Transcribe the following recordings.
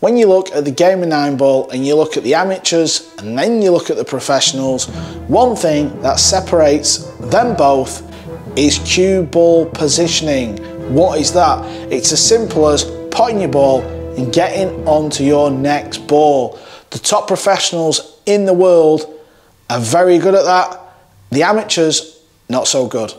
When you look at the game of nine ball and you look at the amateurs and then you look at the professionals, one thing that separates them both is cue ball positioning. What is that? It's as simple as potting your ball and getting onto your next ball. The top professionals in the world are very good at that. The amateurs, not so good.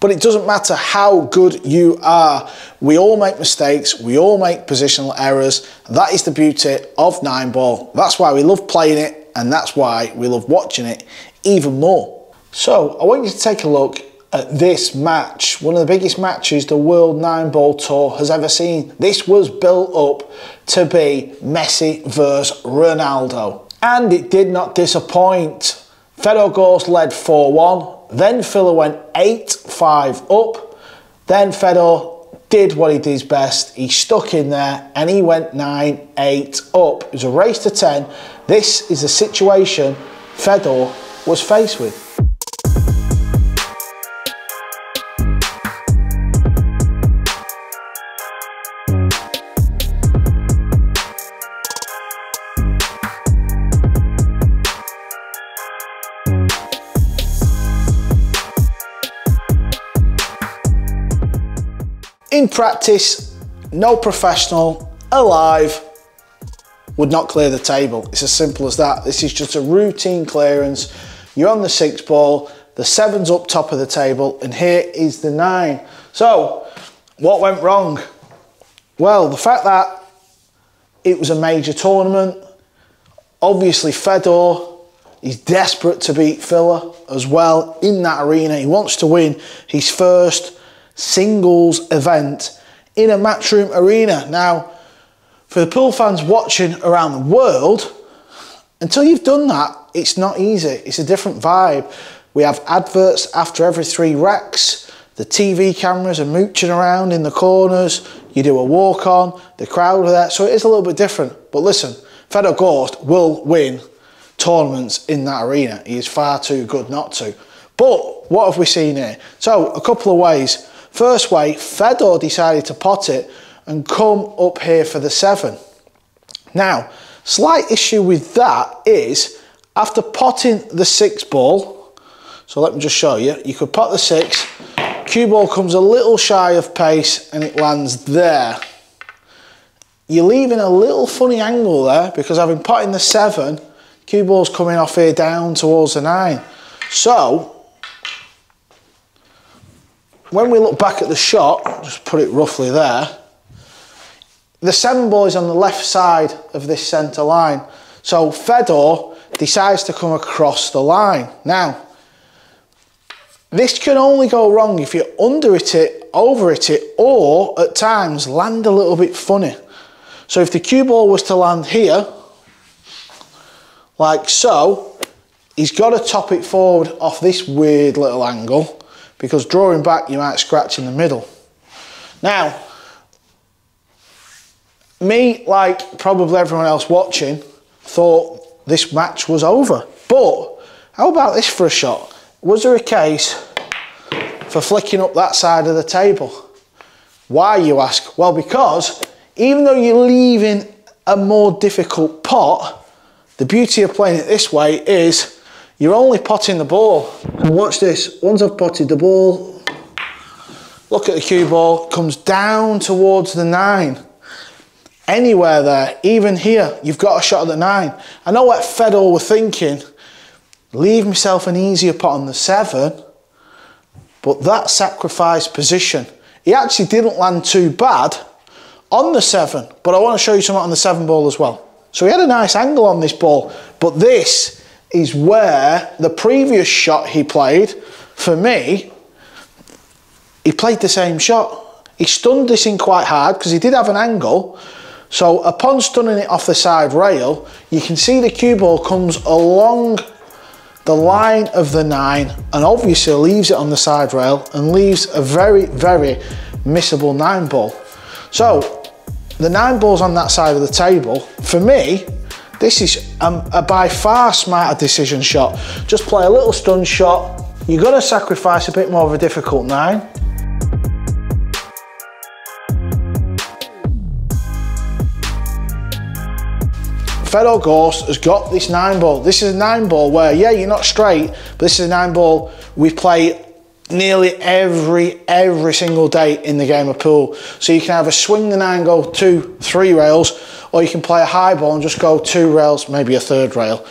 But it doesn't matter how good you are. We all make mistakes. We all make positional errors. That is the beauty of nine ball. That's why we love playing it and that's why we love watching it even more. So I want you to take a look at this match, one of the biggest matches the World Nine Ball Tour has ever seen. This was built up to be Messi versus Ronaldo. And it did not disappoint. Fedor Gorst led 4-1, then Filler went 8 5 up. Then Fedor did what he does best. He stuck in there and he went 9 8 up. It was a race to 10. This is the situation Fedor was faced with. In practice, no professional alive would not clear the table. It's as simple as that. This is just a routine clearance. You're on the six ball, the seven's up top of the table, and here is the nine. So, what went wrong? Well, the fact that it was a major tournament, obviously Fedor is desperate to beat Filler as well in that arena. He wants to win his first singles event in a Matchroom arena. Now, for the pool fans watching around the world, until you've done that, it's not easy. It's a different vibe. We have adverts after every three racks. The TV cameras are mooching around in the corners. You do a walk on, the crowd are there. So it is a little bit different. But listen, Fedor Gorst will win tournaments in that arena. He is far too good not to. But what have we seen here? So a couple of ways. First way, Fedor decided to pot it and come up here for the seven. Now, slight issue with that is after potting the six ball, so let me just show you, you could pot the six, cue ball comes a little shy of pace and it lands there. You're leaving a little funny angle there because having potting the seven, cue ball's coming off here down towards the nine. So, when we look back at the shot, just put it roughly there, the seven ball is on the left side of this centre line. So Fedor decides to come across the line. Now, this can only go wrong if you under it, it, over it, it, or at times land a little bit funny. So if the cue ball was to land here, like so, he's got to top it forward off this weird little angle because drawing back you might scratch in the middle. Now, me, like probably everyone else watching, thought this match was over. But how about this for a shot? Was there a case for flicking up that side of the table? Why, you ask? Well, because even though you're leaving a more difficult pot, the beauty of playing it this way is you're only potting the ball. And watch this, once I've potted the ball, look at the cue ball, comes down towards the nine. Anywhere there, even here, you've got a shot at the nine. I know what Fedor were thinking, leave myself an easier pot on the seven, but that sacrifice position, he actually didn't land too bad on the seven, but I want to show you something on the seven ball as well. So he had a nice angle on this ball, but this is where the previous shot he played, for me, he played the same shot. He stunned this in quite hard because he did have an angle. So upon stunning it off the side rail, you can see the cue ball comes along the line of the nine and obviously leaves it on the side rail and leaves a very, very missable nine ball. So the nine balls on that side of the table, for me, this is a, a by far smarter decision shot. Just play a little stun shot. You're gonna sacrifice a bit more of a difficult nine. Fedor Gorst has got this nine ball. This is a nine ball where, yeah, you're not straight, but this is a nine ball we play nearly every every single day in the game of pool. So you can have a swing nine, go two, three rails, or you can play a high ball and just go two rails, maybe a third rail.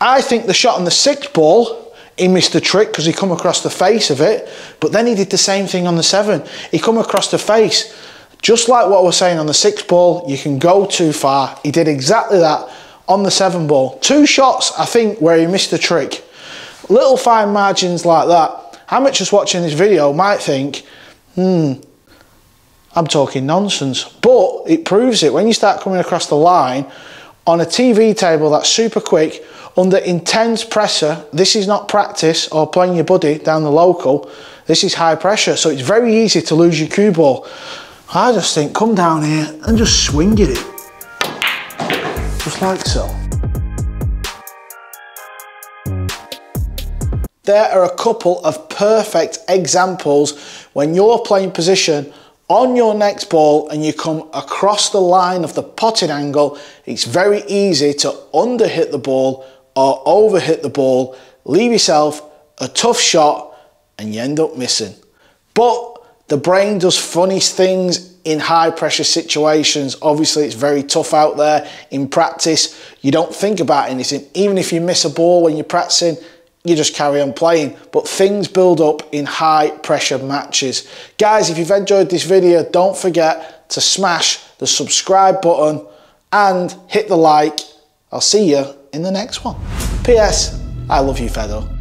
I think the shot on the sixth ball, he missed the trick because he come across the face of it, but then he did the same thing on the seven. He come across the face. Just like what was saying on the sixth ball, you can go too far. He did exactly that on the seven ball. Two shots, I think, where he missed the trick. Little fine margins like that amateurs watching this video might think, hmm, I'm talking nonsense. But it proves it. When you start coming across the line on a TV table that's super quick, under intense pressure, this is not practice or playing your buddy down the local. This is high pressure. So it's very easy to lose your cue ball. I just think, come down here and just swing it. Just like so. There are a couple of perfect examples when you're playing position on your next ball and you come across the line of the potting angle, it's very easy to underhit the ball or overhit the ball, leave yourself a tough shot and you end up missing. But the brain does funny things in high pressure situations. Obviously, it's very tough out there in practice. You don't think about anything. Even if you miss a ball when you're practicing, you just carry on playing. But things build up in high pressure matches. Guys, if you've enjoyed this video, don't forget to smash the subscribe button and hit the like. I'll see you in the next one. P.S. I love you, Fedo.